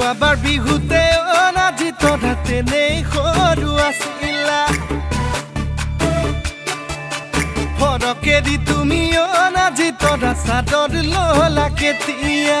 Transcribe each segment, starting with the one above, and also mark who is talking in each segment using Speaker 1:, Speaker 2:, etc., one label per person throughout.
Speaker 1: যোৱাবাৰ বিহুতে অনাজিত তথা তেনেই সৰু আছিলা। তুমি অনাজি তথা চাদৰ ল'লা কেতিয়া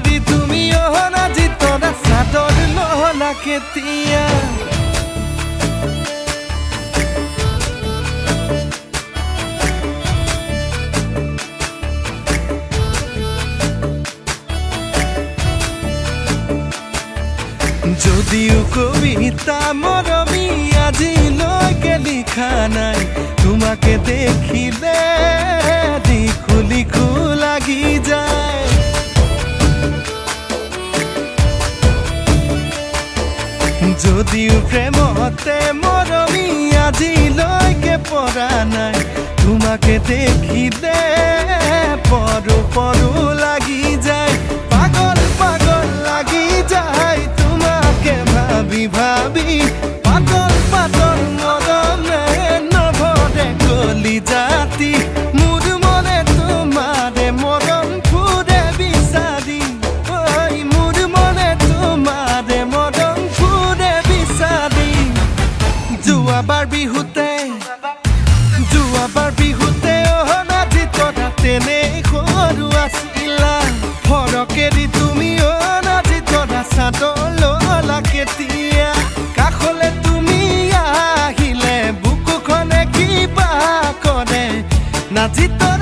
Speaker 1: দেৱী তুমি অহনা যি তৰা চাদৰ নহলা কেতিয়া। যদিও কবিতা মৰমী আজিলৈকে লিখা নাই তোমাকে দেখি যদিও প্ৰেমতে মৰমি আজিলৈকে পৰা নাই তোমাকে দেখিলে পৰো পৰো লাগি যায়। ratito